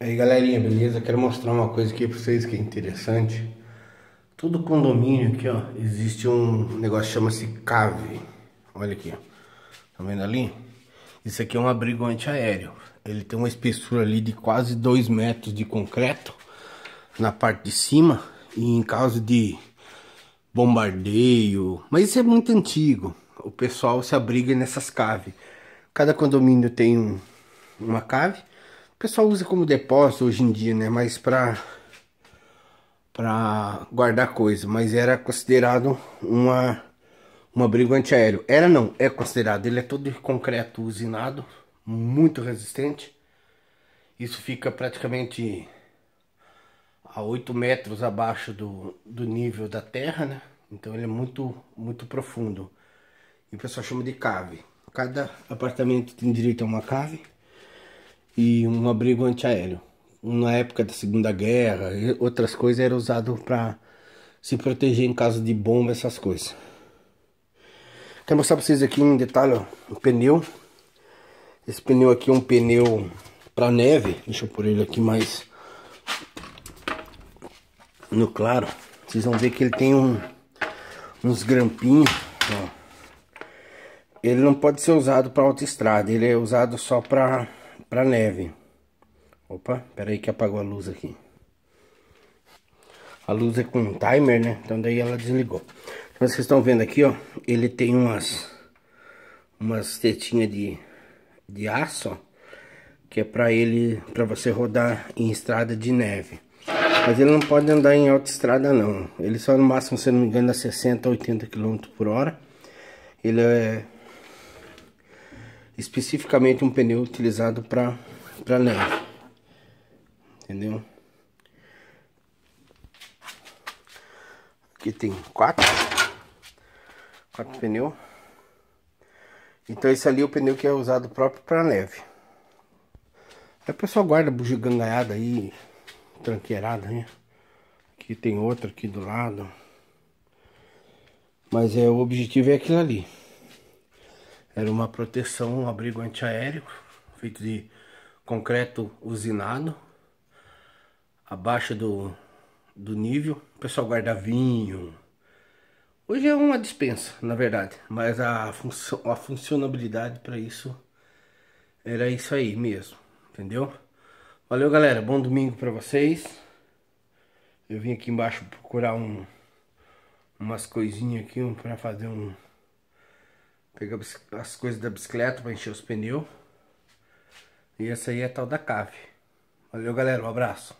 Aí galerinha, beleza? Quero mostrar uma coisa aqui pra vocês que é interessante. Todo condomínio aqui, ó, existe um negócio que chama-se cave. Olha aqui, ó. Tá vendo ali? Isso aqui é um abrigo antiaéreo. Ele tem uma espessura ali de quase 2 metros de concreto na parte de cima. E em caso de bombardeio, mas isso é muito antigo. O pessoal se abriga nessas caves. Cada condomínio tem um, uma cave pessoal usa como depósito hoje em dia, né? Mas para para guardar coisa, mas era considerado uma um abrigo antiaéreo. Era não, é considerado. Ele é todo de concreto usinado, muito resistente. Isso fica praticamente a 8 metros abaixo do, do nível da terra, né? Então ele é muito, muito profundo. E o pessoal chama de cave. Cada apartamento tem direito a uma cave e um abrigo antiaéreo. Na época da Segunda Guerra, outras coisas era usado para se proteger em caso de bomba, essas coisas. Quero mostrar para vocês aqui um detalhe, ó, o pneu. Esse pneu aqui é um pneu para neve. Deixa eu pôr ele aqui mais no claro. Vocês vão ver que ele tem um, uns grampinhos, ó. Ele não pode ser usado para autoestrada, ele é usado só para para neve. Opa, pera aí que apagou a luz aqui. A luz é com timer, né? Então daí ela desligou. Vocês estão vendo aqui, ó. Ele tem umas umas tetinhas de, de aço, ó, que é para ele, para você rodar em estrada de neve. Mas ele não pode andar em autoestrada não. Ele só no máximo, se não me engano, a 60 a 80 km por hora. Ele é especificamente um pneu utilizado para para neve. Entendeu? Aqui tem quatro quatro pneus. Então esse ali é o pneu que é usado próprio para neve. Aí o pessoal guarda bugigangaiada aí, tranqueirada, né? Aqui tem outro aqui do lado. Mas é, o objetivo é aquilo ali. Era uma proteção, um abrigo antiaéreo, feito de concreto usinado, abaixo do, do nível. O pessoal guarda vinho. Hoje é uma dispensa, na verdade, mas a, função, a funcionabilidade para isso era isso aí mesmo, entendeu? Valeu, galera. Bom domingo para vocês. Eu vim aqui embaixo procurar um, umas coisinhas aqui para fazer um Pegar as coisas da bicicleta para encher os pneus. E essa aí é a tal da cave. Valeu, galera. Um abraço.